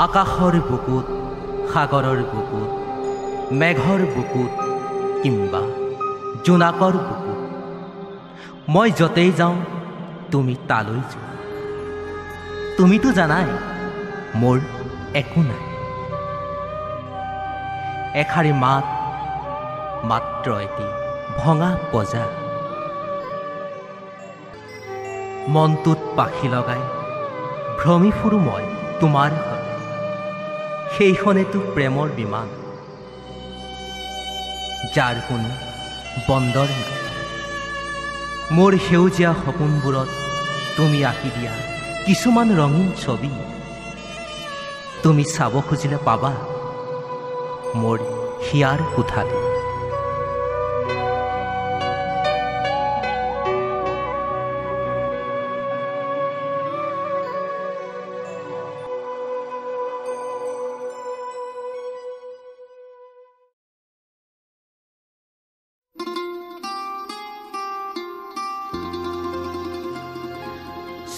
আকাশৰ বুকুত সাগৰৰ বুকুত মেঘৰ বুকুত কিম্বা জোনাকৰ বুকুত। মই য'তেই যাওঁ তুমি তালৈ যোৱা। তুমিতো জানাই মোৰ একো নাই। এষাৰি মাত মাত্ৰ এটি ভঙা বজা। মনটোত পাখি লগাই ভ্ৰমি ফুৰো মই তোমাৰ সেইখনেতো প্ৰেমৰ বিমান। যাৰ কোনো বন্দৰ নাই। মোৰ সেউজীয়া সপোনবোৰত তুমি আঁকি দিয়া কিছুমান ৰঙীন ছবি। তুমি চাব খুজিলে পাবা মোৰ হিয়াৰ কোঠালি।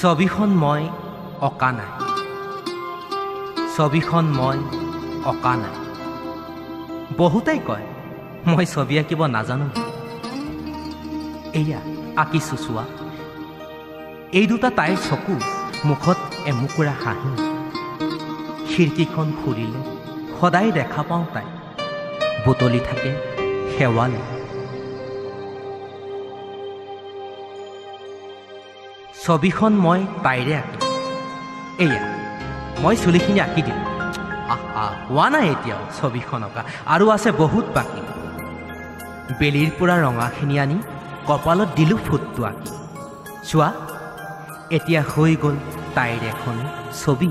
ছবিখন মই অঁকা নাই। ছবিখন মই অঁকা নাই। বহুতেই কয় মই ছবি আঁকিব নাজানো এয়া আঁকিছো চোৱা এই দুটা তাইৰ চকু মুখত এমুকুৰা হাঁহি। খিৰিকীখন খুলিলে সদায় দেখা পাওঁ তাই বুটলি থাকে শেৱালি। ছবিখন মই তাইৰে আঁকিম। এয়া মই চুলিখিনি আঁকি দিম। আহা হোৱা নাই এতিয়াও ছবিখন অঁকা। আৰু আছে বহুত বাকী। বেলিৰ পৰা ৰঙাখিনি আনি কপালত দিলোঁ ফুটটো আঁকি। চোৱা এতিয়া হৈ গ'ল তাইৰ এখন ছবি।